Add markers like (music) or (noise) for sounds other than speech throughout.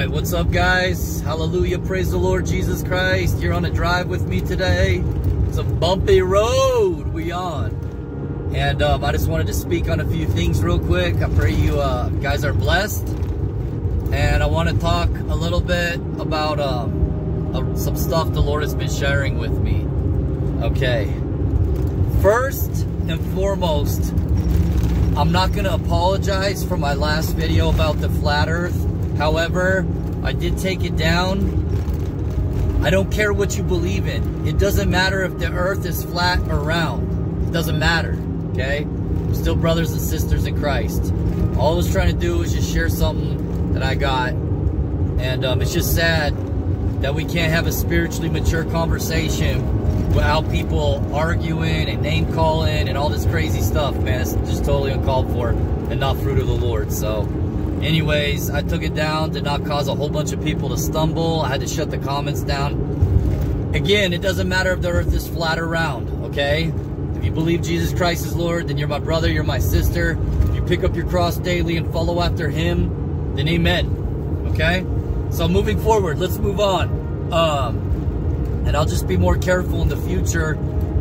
right, what's up, guys? Hallelujah, praise the Lord Jesus Christ. You're on a drive with me today. It's a bumpy road we on. And um, I just wanted to speak on a few things real quick. I pray you uh, guys are blessed. And I want to talk a little bit about um, uh, some stuff the Lord has been sharing with me. Okay. First and foremost, I'm not going to apologize for my last video about the flat earth. However, I did take it down. I don't care what you believe in. It doesn't matter if the earth is flat or round. It doesn't matter, okay? We're still brothers and sisters in Christ. All I was trying to do is just share something that I got. And um, it's just sad that we can't have a spiritually mature conversation without people arguing and name calling and all this crazy stuff, man. It's just totally uncalled for and not fruit of the Lord. So, anyways, I took it down, did not cause a whole bunch of people to stumble. I had to shut the comments down. Again, it doesn't matter if the earth is flat or round, okay? If you believe Jesus Christ is Lord, then you're my brother, you're my sister. If you pick up your cross daily and follow after Him, then amen, okay? So, moving forward, let's move on. Um, and I'll just be more careful in the future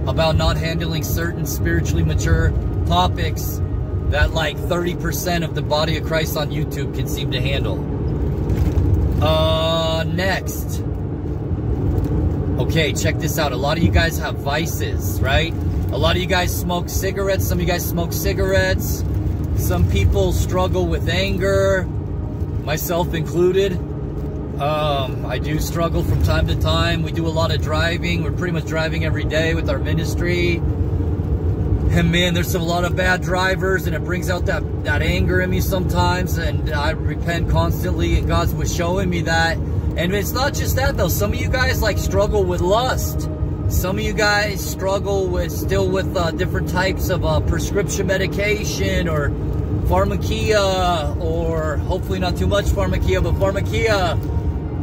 about not handling certain spiritually mature topics that like 30% of the body of Christ on YouTube can seem to handle. Uh, next. Okay, check this out. A lot of you guys have vices, right? A lot of you guys smoke cigarettes. Some of you guys smoke cigarettes. Some people struggle with anger, myself included. Um, I do struggle from time to time. We do a lot of driving. We're pretty much driving every day with our ministry. And man, there's a lot of bad drivers, and it brings out that, that anger in me sometimes. And I repent constantly, and God's was showing me that. And it's not just that though. Some of you guys like struggle with lust. Some of you guys struggle with still with uh, different types of uh, prescription medication or pharmakia, or hopefully not too much pharmakia, but pharmakia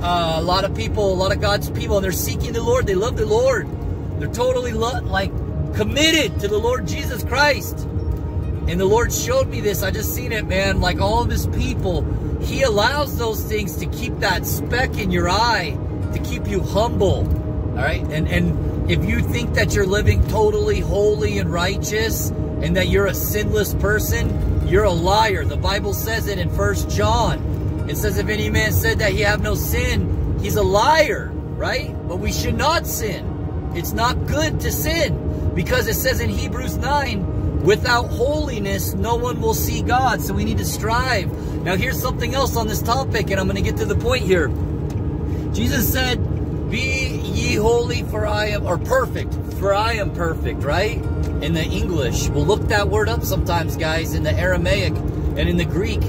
uh, a lot of people, a lot of God's people, and they're seeking the Lord. They love the Lord. They're totally like committed to the Lord Jesus Christ. And the Lord showed me this. I just seen it, man. Like all of His people, He allows those things to keep that speck in your eye, to keep you humble. All right, and and if you think that you're living totally holy and righteous, and that you're a sinless person, you're a liar. The Bible says it in First John. It says, if any man said that he have no sin, he's a liar, right? But we should not sin. It's not good to sin because it says in Hebrews 9, without holiness, no one will see God. So we need to strive. Now, here's something else on this topic, and I'm going to get to the point here. Jesus said, Be ye holy, for I am, or perfect, for I am perfect, right? In the English. We'll look that word up sometimes, guys, in the Aramaic and in the Greek.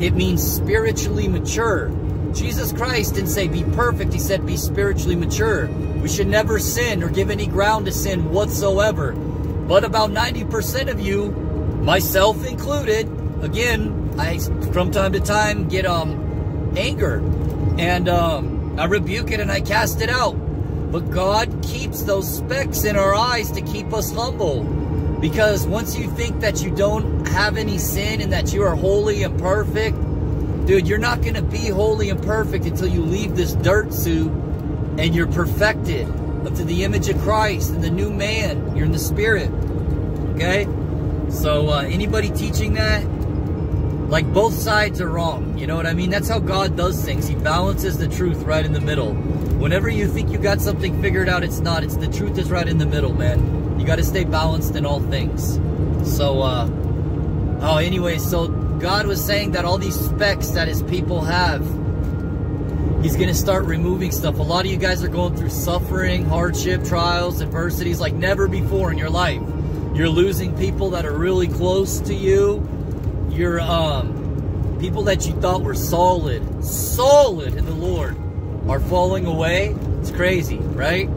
It means spiritually mature. Jesus Christ didn't say be perfect. He said be spiritually mature. We should never sin or give any ground to sin whatsoever. But about 90% of you, myself included, again, I from time to time get um anger and um I rebuke it and I cast it out. But God keeps those specks in our eyes to keep us humble. Because once you think that you don't have any sin and that you are holy and perfect, dude, you're not going to be holy and perfect until you leave this dirt suit and you're perfected up to the image of Christ and the new man. You're in the spirit. Okay? So, uh, anybody teaching that, like both sides are wrong. You know what I mean? That's how God does things. He balances the truth right in the middle. Whenever you think you got something figured out, it's not. It's the truth is right in the middle, man. You got to stay balanced in all things. So, uh, oh, anyway, so God was saying that all these specks that his people have, he's going to start removing stuff. A lot of you guys are going through suffering, hardship, trials, adversities like never before in your life. You're losing people that are really close to you. You're, um, people that you thought were solid, solid in the Lord are falling away. It's crazy, right?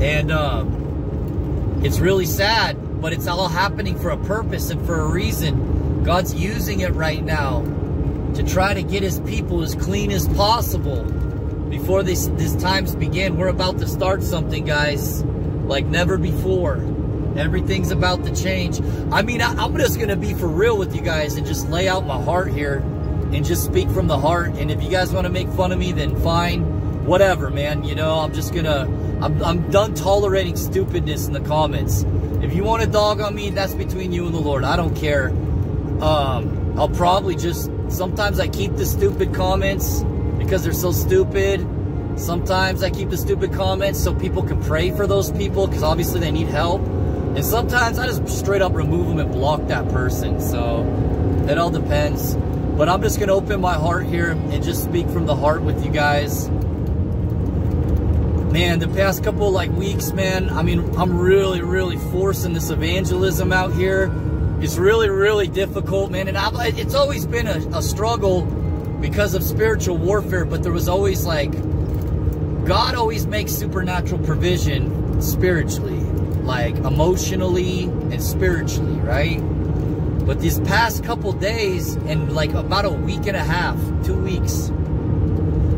And, um, it's really sad, but it's all happening for a purpose and for a reason. God's using it right now to try to get his people as clean as possible before this, this times begin. We're about to start something, guys, like never before. Everything's about to change. I mean, I, I'm just going to be for real with you guys and just lay out my heart here. and just speak from the heart. And if you guys want to make fun of me, then fine. Whatever, man. You know, I'm just gonna, I'm, I'm done tolerating stupidness in the comments. If you want to dog on me, that's between you and the Lord. I don't care. Um, I'll probably just, sometimes I keep the stupid comments because they're so stupid. Sometimes I keep the stupid comments so people can pray for those people because obviously they need help. And sometimes I just straight up remove them and block that person. So it all depends. But I'm just going to open my heart here and just speak from the heart with you guys. Man, the past couple like weeks, man, I mean, I'm really, really forcing this evangelism out here. It's really, really difficult, man. And I, it's always been a, a struggle because of spiritual warfare, but there was always like, God always makes supernatural provision spiritually, like emotionally and spiritually, right? But these past couple days and like about a week and a half, two weeks,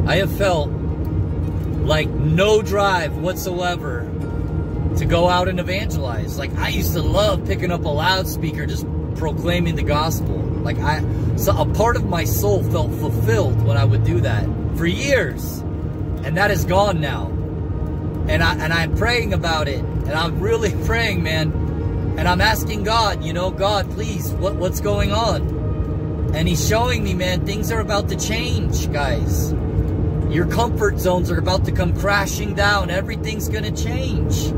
I have felt like no drive whatsoever to go out and evangelize. Like I used to love picking up a loudspeaker, just proclaiming the gospel. Like I, so a part of my soul felt fulfilled when I would do that for years, and that is gone now. And I and I'm praying about it, and I'm really (laughs) praying, man. And I'm asking God, you know, God, please, what what's going on? And He's showing me, man, things are about to change, guys. Your comfort zones are about to come crashing down. Everything's gonna change.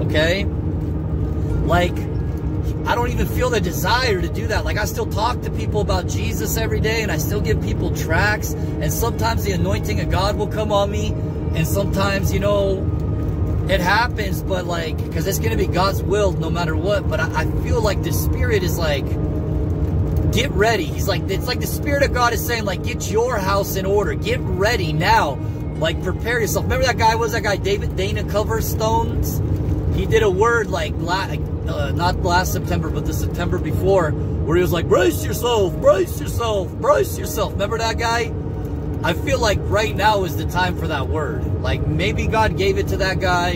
Okay? Like I don't even feel the desire to do that. Like I still talk to people about Jesus every day and I still give people tracks, and sometimes the anointing of God will come on me and sometimes, you know, it happens, but like, because it's going to be God's will no matter what. But I, I feel like the Spirit is like, get ready. He's like, it's like the Spirit of God is saying, like, get your house in order. Get ready now. Like, prepare yourself. Remember that guy, was that guy, David Dana Coverstones? He did a word like, uh, not last September, but the September before, where he was like, brace yourself, brace yourself, brace yourself. Remember that guy? I feel like right now is the time for that word. Like maybe God gave it to that guy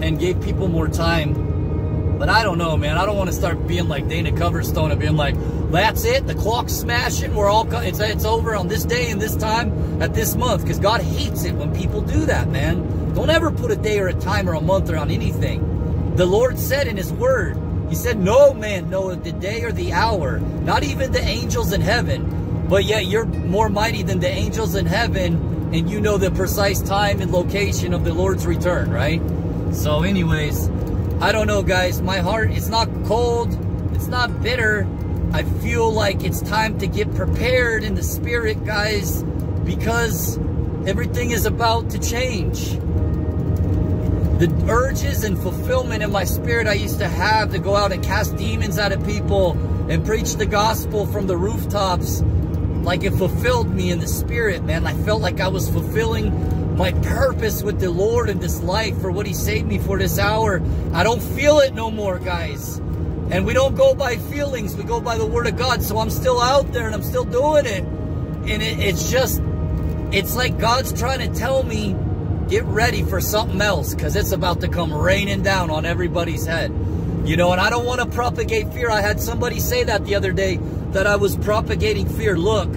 and gave people more time. But I don't know, man. I don't want to start being like Dana Coverstone and being like, that's it. The clock's smashing. We're all, it's, it's over on this day and this time at this month. Because God hates it when people do that, man. Don't ever put a day or a time or a month or on anything. The Lord said in his word, he said, no man knoweth the day or the hour, not even the angels in heaven. But yet you're more mighty than the angels in heaven, and you know the precise time and location of the Lord's return, right? So anyways, I don't know, guys. My heart, it's not cold. It's not bitter. I feel like it's time to get prepared in the spirit, guys, because everything is about to change the urges and fulfillment in my spirit I used to have to go out and cast demons out of people and preach the gospel from the rooftops, like it fulfilled me in the spirit, man. I felt like I was fulfilling my purpose with the Lord in this life for what he saved me for this hour. I don't feel it no more, guys. And we don't go by feelings, we go by the word of God. So I'm still out there and I'm still doing it. And it, it's just, it's like God's trying to tell me, get ready for something else because it's about to come raining down on everybody's head. You know, and I don't want to propagate fear. I had somebody say that the other day that I was propagating fear. Look,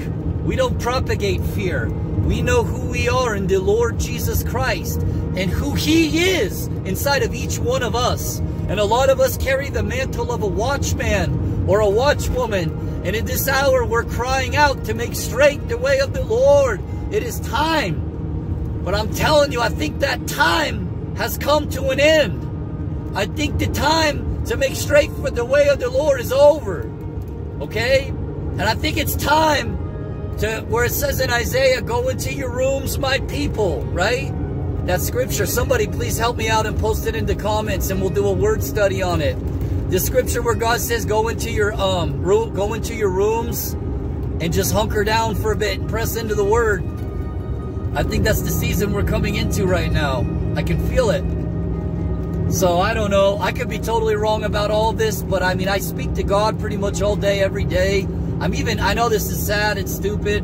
we don't propagate fear. We know who we are in the Lord Jesus Christ and who He is inside of each one of us. And a lot of us carry the mantle of a watchman or a watchwoman. And in this hour, we're crying out to make straight the way of the Lord. It is time but I'm telling you, I think that time has come to an end. I think the time to make straight for the way of the Lord is over. Okay? And I think it's time to, where it says in Isaiah, go into your rooms, my people, right? That scripture. Somebody please help me out and post it in the comments and we'll do a word study on it. The scripture where God says, go into your, um, room, go into your rooms and just hunker down for a bit and press into the word. I think that's the season we're coming into right now. I can feel it. So I don't know. I could be totally wrong about all this, but I mean, I speak to God pretty much all day, every day. I'm even, I know this is sad and stupid,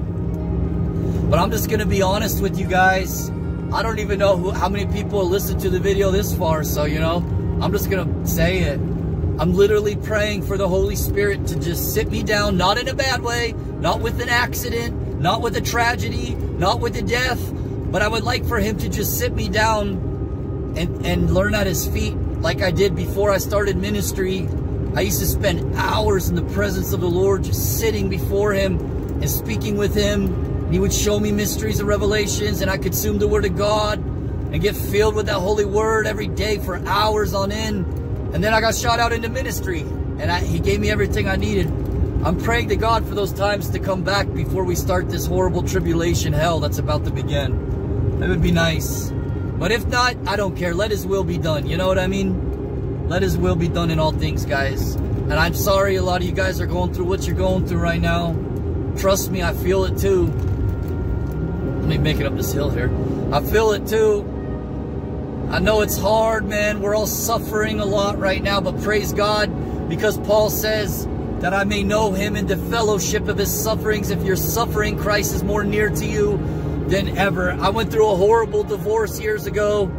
but I'm just going to be honest with you guys. I don't even know who, how many people listened to the video this far, so, you know, I'm just going to say it. I'm literally praying for the Holy Spirit to just sit me down, not in a bad way, not with an accident, not with the tragedy, not with the death, but I would like for him to just sit me down and, and learn at his feet like I did before I started ministry. I used to spend hours in the presence of the Lord, just sitting before him and speaking with him. He would show me mysteries and revelations and I consumed the word of God and get filled with that holy word every day for hours on end. And then I got shot out into ministry and I, he gave me everything I needed. I'm praying to God for those times to come back before we start this horrible tribulation hell that's about to begin. That would be nice. But if not, I don't care. Let his will be done. You know what I mean? Let his will be done in all things, guys. And I'm sorry a lot of you guys are going through what you're going through right now. Trust me, I feel it too. Let me make it up this hill here. I feel it too. I know it's hard, man. We're all suffering a lot right now, but praise God because Paul says, that I may know him in the fellowship of his sufferings. If you're suffering, Christ is more near to you than ever. I went through a horrible divorce years ago,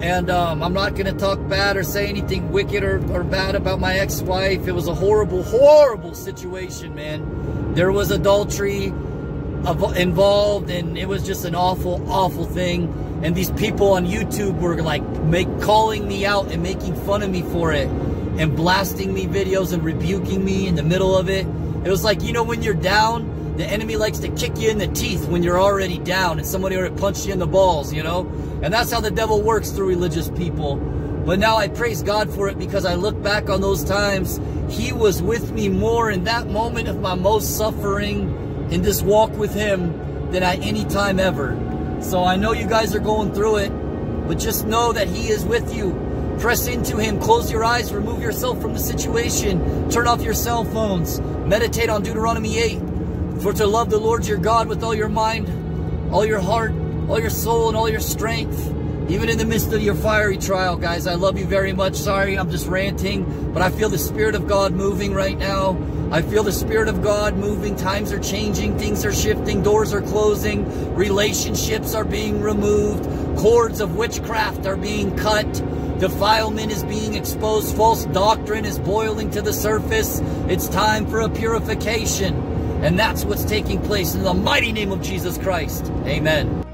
and um, I'm not going to talk bad or say anything wicked or, or bad about my ex-wife. It was a horrible, horrible situation, man. There was adultery involved, and it was just an awful, awful thing. And these people on YouTube were like make calling me out and making fun of me for it and blasting me videos and rebuking me in the middle of it. It was like, you know, when you're down, the enemy likes to kick you in the teeth when you're already down and somebody already punched you in the balls, you know? And that's how the devil works through religious people. But now I praise God for it because I look back on those times. He was with me more in that moment of my most suffering in this walk with Him than at any time ever. So I know you guys are going through it, but just know that He is with you. Press into Him. Close your eyes. Remove yourself from the situation. Turn off your cell phones. Meditate on Deuteronomy 8. For to love the Lord your God with all your mind, all your heart, all your soul, and all your strength. Even in the midst of your fiery trial, guys, I love you very much. Sorry, I'm just ranting, but I feel the Spirit of God moving right now. I feel the Spirit of God moving. Times are changing. Things are shifting. Doors are closing. Relationships are being removed. Cords of witchcraft are being cut. Defilement is being exposed. False doctrine is boiling to the surface. It's time for a purification. And that's what's taking place in the mighty name of Jesus Christ. Amen.